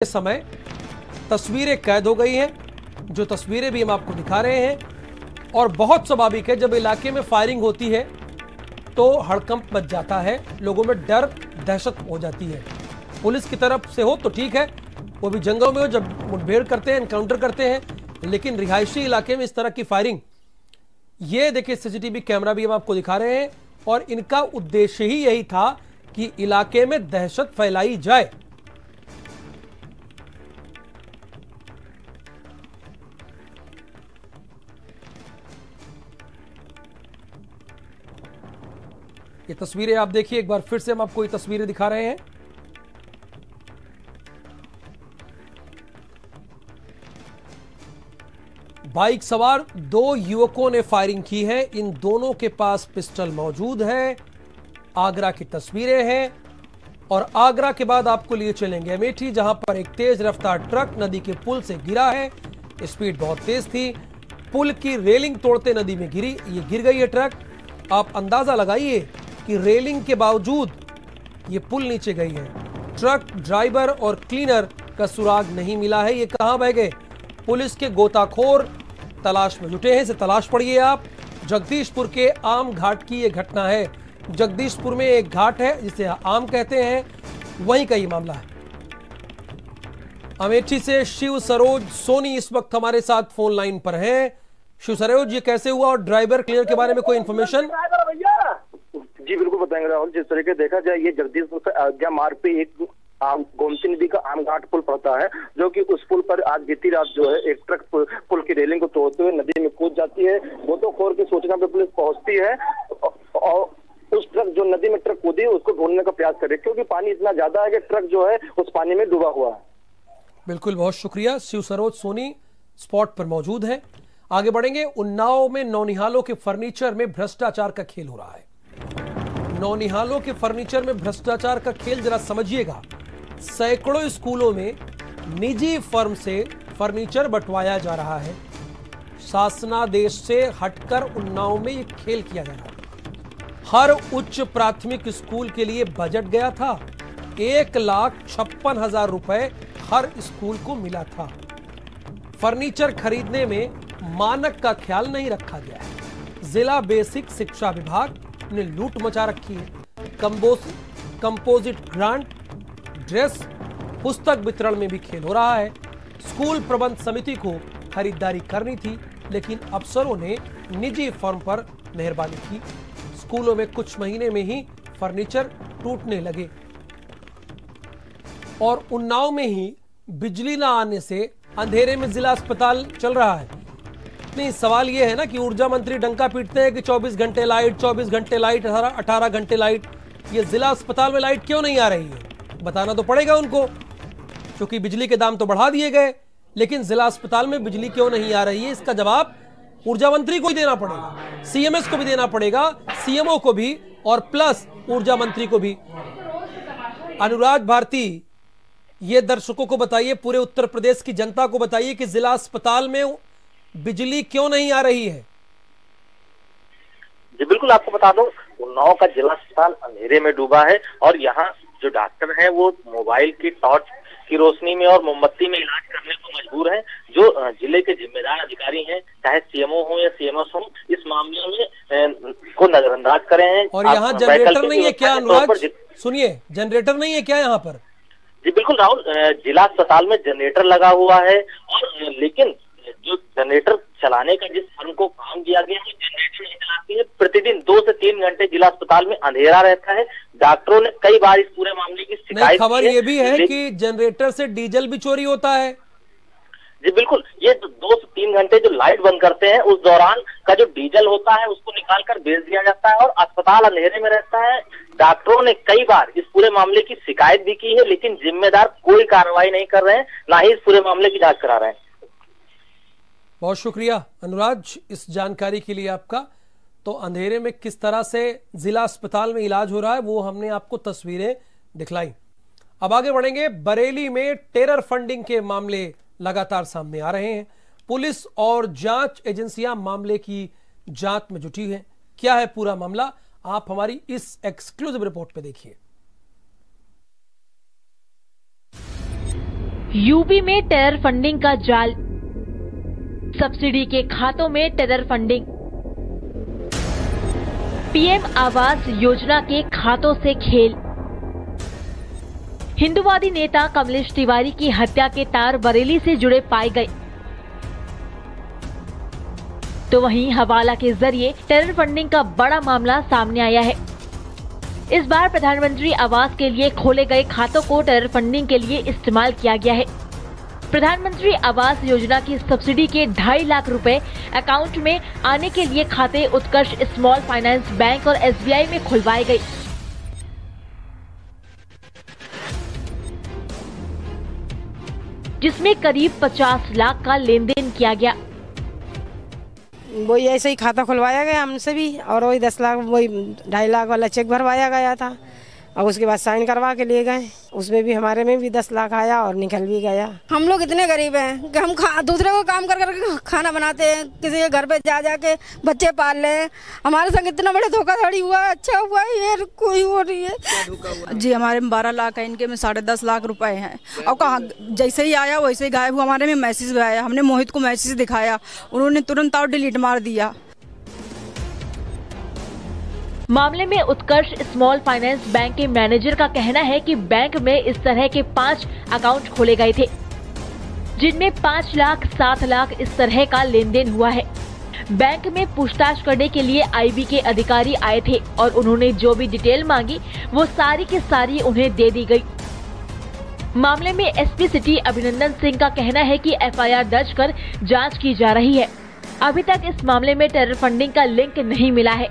समय तस्वीरें कैद हो गई हैं, जो तस्वीरें भी हम आपको दिखा रहे हैं, और बहुत स्वाभाविक है, जब इलाके में फायरिंग होती है तो हड़कंप मच जाता है, लोगों में डर, दहशत हो जाती है। पुलिस की तरफ़ से हो तो ठीक है, वो भी जंगलों में हो, जब मुठभेड़ करते हैं एनकाउंटर करते हैं, लेकिन रिहायशी इलाके में इस तरह की फायरिंग, ये देखिए सीसीटीवी कैमरा भी हम आपको दिखा रहे हैं, और इनका उद्देश्य ही यही था कि इलाके में दहशत फैलाई जाए। ये तस्वीरें आप देखिए, एक बार फिर से हम आपको ये तस्वीरें दिखा रहे हैं। बाइक सवार दो युवकों ने फायरिंग की है। इन दोनों के पास पिस्टल मौजूद है। आगरा की तस्वीरें हैं और आगरा के बाद आपको लिए चलेंगे अमेठी, जहाँ पर एक तेज रफ्तार ट्रक नदी के पुल से गिरा है। स्पीड बहुत तेज थी। पुल की रेलिंग तोड़ते नदी में गिरी, ये गिर गई है ट्रक। आप अंदाज़ा लगाइए कि रेलिंग के बावजूद ये पुल नीचे गई है। ट्रक, ड्राइवर और क्लीनर का सुराग नहीं मिला है। ये कहाँ बह गए? पुलिस के गोताखोर तलाश में जुटे हैं। इसे तलाश पड़िए आप। जगदीशपुर के आम घाट की ये घटना है। जगदीशपुर में एक घाट है, जिसे आम कहते हैं। वहीं का ये मामला है। अमेठी से शिव सरोज, सोनी इस वक्त हमारे साथ फ़ोन लाइन पर हैं। शिव सरोज, ये कैसे हुआ? और ड्राइवर क्लियर के बारे में कोई इन्फॉर्मेशन जी बिल्कुल बताएँगे राहुल जिस तरीके देखा जाए ये जगदीशपुर से अयोध्या मार्ग पे एक आम गोमती नदी का आम घाट पुल पड़ता है जो कि उस पुल पर आज बीती रात जो है एक ट्रक पुल, की रेलिंग को तोड़ते हुए नदी में कूद जाती है। गोतोखोर की सूचना पर पुलिस पहुँचती है और उस ट्रक जो नदी में ट्रक कूदी उसको ढूँढने का प्रयास करे क्योंकि पानी इतना ज़्यादा है कि ट्रक जो है उस पानी में डूबा हुआ है। बिल्कुल बहुत शुक्रिया। शिव सरोज सोनी स्पॉट पर मौजूद है। आगे बढ़ेंगे उन्नाव में नौनिहालों के फर्नीचर में भ्रष्टाचार का खेल हो रहा है। नौनिहालों के फर्नीचर में भ्रष्टाचार का खेल जरा समझिएगा। सैकड़ों स्कूलों में निजी फर्म से फर्नीचर बंटवाया जा रहा है। शासनादेश से हटकर उन्नाव में ये खेल किया जा रहा है हर उच्च प्राथमिक स्कूल के लिए बजट गया था। एक लाख छप्पन हज़ार रुपए हर स्कूल को मिला था। फर्नीचर खरीदने में मानक का ख्याल नहीं रखा गया है। जिला बेसिक शिक्षा विभाग ने लूट मचा रखी है। कंबोस, कंपोजिट ग्रांट, ड्रेस, पुस्तक वितरण में भी खेल हो रहा है। स्कूल प्रबंध समिति को खरीदारी करनी थी, लेकिन अफसरों ने निजी फर्म पर मेहरबानी की। स्कूलों में कुछ महीने में ही फर्नीचर टूटने लगे। और उन्नाव में ही बिजली न आने से अंधेरे में जिला अस्पताल चल रहा है। नहीं सवाल यह है ना कि ऊर्जा मंत्री डंका पीटते हैं कि 24 घंटे लाइट 24 घंटे लाइट 18 18 घंटे लाइट। ये जिला अस्पताल में लाइट क्यों नहीं आ रही है? बताना तो पड़ेगा उनको, क्योंकि बिजली के दाम तो बढ़ा दिए गए। लेकिन जिला अस्पताल में बिजली क्यों नहीं आ रही है? इसका जवाब ऊर्जा मंत्री को ही देना पड़ेगा। सीएमएस को भी देना पड़ेगा सीएमओ को भी, और प्लस ऊर्जा मंत्री को भी। अनुराग भारती, ये दर्शकों को बताइए, पूरे उत्तर प्रदेश की जनता को बताइए कि जिला अस्पताल में बिजली क्यों नहीं आ रही है? जी बिल्कुल आपको बता दो उन्नाव का जिला अस्पताल अंधेरे में डूबा है और यहाँ जो डॉक्टर हैं वो मोबाइल की टॉर्च की रोशनी में और मोमबत्ती में इलाज करने को मजबूर हैं जो ज़िले के जिम्मेदार अधिकारी हैं चाहे सीएमओ हो या सीएमएस हो इस मामले में को नजरअंदाज करे हैं। और यहाँ जनरेटर नहीं है क्या अनुराग? सुनिए जनरेटर नहीं है क्या यहाँ पर? जी बिल्कुल राहुल जिला अस्पताल में जनरेटर लगा हुआ है और लेकिन जो जनरेटर चलाने का जिस फर्म को काम दिया गया है जनरेटर नहीं चलाती है प्रतिदिन दो से तीन घंटे जिला अस्पताल में अंधेरा रहता है। डॉक्टरों ने कई बार इस पूरे मामले की शिकायत खबर ये भी है कि जनरेटर से डीजल भी चोरी होता है। जी बिल्कुल। ये दो से तीन घंटे जो लाइट बंद करते हैं उस दौरान का जो डीजल होता है उसको निकाल कर बेच दिया जाता है और अस्पताल अंधेरे में रहता है। डॉक्टरों ने कई बार इस पूरे मामले की शिकायत भी की है लेकिन जिम्मेदार कोई कार्रवाई नहीं कर रहे हैं ना ही इस पूरे मामले की जाँच करा रहे हैं। बहुत शुक्रिया अनुराज इस जानकारी के लिए आपका। तो अंधेरे में किस तरह से जिला अस्पताल में इलाज हो रहा है, वो हमने आपको तस्वीरें दिखलाई। अब आगे बढ़ेंगे। बरेली में टेरर फंडिंग के मामले लगातार सामने आ रहे हैं। पुलिस और जाँच एजेंसियाँ मामले की जाँच में जुटी हैं। क्या है पूरा मामला? आप हमारी इस एक्सक्लूसिव रिपोर्ट पे देखिए। यूपी में टेरर फंडिंग का जाल सब्सिडी के खातों में terror funding. PM Awas Yojana के खातों से खेल। हिंदुवादी नेता कमलेश तिवारी की हत्या के तार बरेली से जुड़े पाए गए। तो वहीं हवाला के ज़रिए टेरर फंडिंग का बड़ा मामला सामने आया है। इस बार प्रधानमंत्री आवास के लिए खोले गए खातों को टेरर फंडिंग के लिए इस्तेमाल किया गया है। प्रधानमंत्री आवास योजना की सब्सिडी के ढाई लाख रुपए अकाउंट में आने के लिए खाते उत्कर्ष स्मॉल फाइनेंस बैंक और एसबीआई में खुलवाए गए। जिसमें करीब 50 लाख का लेन देन किया गया। वही ऐसे ही खाता खुलवाया गया हमसे भी और वही दस लाख, वही ढाई लाख वाला चेक भरवाया गया था। और उसके बाद साइन करवा के लिए गए। उसमें भी हमारे में भी दस लाख आया और निकल भी गया। हम लोग इतने गरीब हैं कि हम खा दूसरे को काम कर करके खाना बनाते हैं किसी के घर पे जा जा के बच्चे पाल ले। हमारे संग इतना बड़ा धोखाधड़ी हुआ अच्छा हुआ ये कोई हो। रही है जी हमारे में बारह लाख है इनके में साढ़े दस लाख रुपए हैं। और कहाँ जैसे ही आया वैसे ही गायब हुआ हमारे में मैसेज भी आया। हमने मोहित को मैसेज दिखाया उन्होंने तुरंत और डिलीट मार दिया। मामले में उत्कर्ष स्मॉल फाइनेंस बैंक के मैनेजर का कहना है कि बैंक में इस तरह के पाँच अकाउंट खोले गए थे, जिनमें पाँच लाख, सात लाख इस तरह का लेन देन हुआ है। बैंक में पूछताछ करने के लिए आईबी के अधिकारी आए थे और उन्होंने जो भी डिटेल मांगी, वो सारी की सारी उन्हें दे दी गई। मामले में एसपी सिटी अभिनंदन सिंह का कहना है कि एफआईआर दर्ज कर जाँच की जा रही है। अभी तक इस मामले में टेरर फंडिंग का लिंक नहीं मिला है।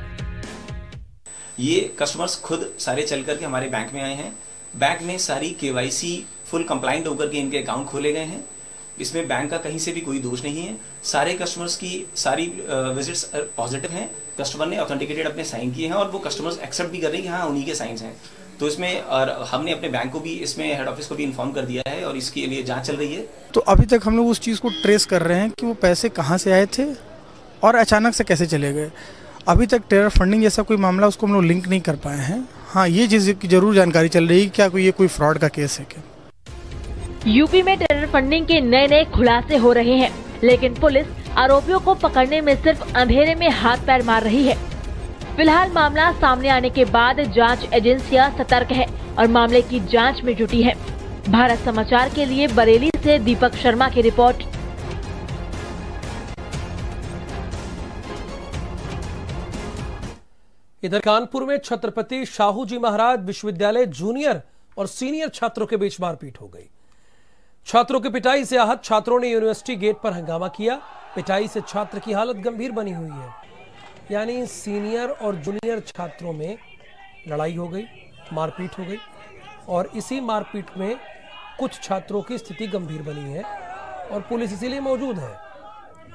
ये कस्टमर्स खुद सारे चल करके हमारे बैंक में आए हैं। बैंक में सारी केवाईसी फुल कंप्लाइंट होकर के इनके अकाउंट खोले गए हैं। इसमें बैंक का कहीं से भी कोई दोष नहीं है। सारे कस्टमर्स की सारी विजिट्स पॉजिटिव हैं। कस्टमर ने ऑथेंटिकेटेड अपने साइन किए हैं और वो कस्टमर्स एक्सेप्ट भी कर रहे हैं कि हाँ उन्हीं के साइंस हैं। तो इसमें, और हमने अपने बैंक को भी, इसमें हेड ऑफ़िस को भी इन्फॉर्म कर दिया है और इसके लिए जाँच चल रही है। तो अभी तक हम लोग उस चीज़ को ट्रेस कर रहे हैं कि वो पैसे कहाँ से आए थे और अचानक से कैसे चले गए? अभी तक टेरर फंडिंग जैसा कोई मामला उसको हम लोग लिंक नहीं कर पाए हैं। हाँ ये चीज़ की ज़रूर जानकारी चल रही है क्या कोई ये कोई फ्रॉड का केस है क्या? यूपी में टेरर फंडिंग के नए नए खुलासे हो रहे हैं, लेकिन पुलिस आरोपियों को पकड़ने में सिर्फ़ अंधेरे में हाथ पैर मार रही है। फ़िलहाल मामला सामने आने के बाद जाँच एजेंसियाँ सतर्क है और मामले की जाँच में जुटी है। भारत समाचार के लिए बरेली से दीपक शर्मा की रिपोर्ट। इधर कानपुर में छत्रपति शाहू जी महाराज विश्वविद्यालय जूनियर और सीनियर छात्रों के बीच मारपीट हो गई। छात्रों की पिटाई से आहत छात्रों ने यूनिवर्सिटी गेट पर हंगामा किया। पिटाई से छात्र की हालत गंभीर बनी हुई है। यानी सीनियर और जूनियर छात्रों में लड़ाई हो गई, मारपीट हो गई और इसी मारपीट में कुछ छात्रों की स्थिति गंभीर बनी है और पुलिस इसीलिए मौजूद है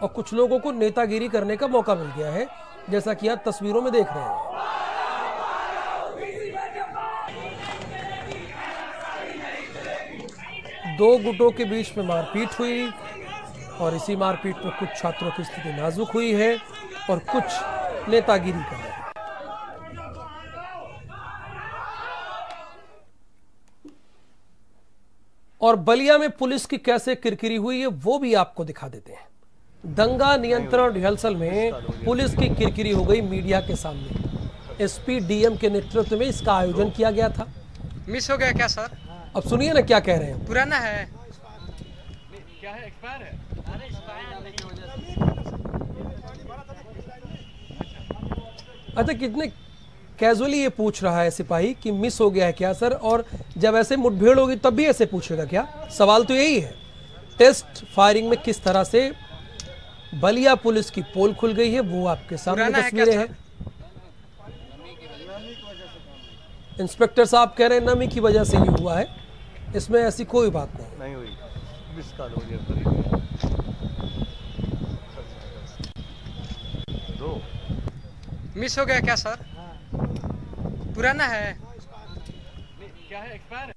और कुछ लोगों को नेतागिरी करने का मौका मिल गया है, जैसा कि आप तस्वीरों में देख रहे हैं। दो गुटों के बीच में मारपीट हुई और इसी मारपीट में कुछ छात्रों की स्थिति नाजुक हुई है और कुछ नेतागिरी कर रहे और बलिया में पुलिस की कैसे किरकिरी हुई है, वो भी आपको दिखा देते हैं। दंगा नियंत्रण रिहर्सल में पुलिस की किरकिरी हो गई मीडिया के सामने। एसपी डीएम के नेतृत्व में इसका आयोजन किया गया था। मिस हो गया क्या सर अब सुनिए ना क्या कह रहे हैं। पुराना है। क्या है एक्सपायर है? अच्छा कितने कैजुअली ये पूछ रहा है सिपाही कि मिस हो गया है क्या सर और जब ऐसे मुठभेड़ होगी तब भी ऐसे पूछेगा क्या? सवाल तो यही है। टेस्ट फायरिंग में किस तरह से बलिया पुलिस की पोल खुल गई है वो आपके सामने तस्वीरें हैं। इंस्पेक्टर साहब कह रहे हैं नमी की वजह से ये हुआ है। इसमें ऐसी कोई बात नहीं। नहीं हुई। मिस हो गया। दो। मिस हो गया क्या सर? पुराना है। क्या है? एक्सपायर है?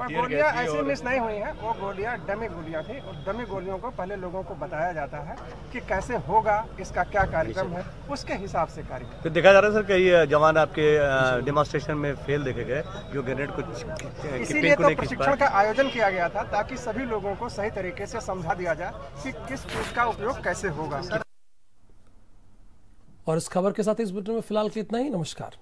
और गोलियाँ ऐसी मिस नहीं हुई हैं। वो गोलियाँ डमी गोलियाँ थी और डमी गोलियों को पहले लोगों को बताया जाता है कि कैसे होगा इसका क्या कार्यक्रम है उसके हिसाब से कार्य तो देखा जा रहा है सर कई जवान आपके डेमोन्स्ट्रेशन में फेल देखे गए जो ग्रेनेड को इसीलिए तो प्रशिक्षण का आयोजन किया गया था ताकि सभी लोगों को सही तरीके से समझा दिया जाए कि किस चीज़ का उपयोग कैसे होगा। सर और इस खबर के साथ इस बुलेटिन में फ़िलहाल के इतना ही। नमस्कार।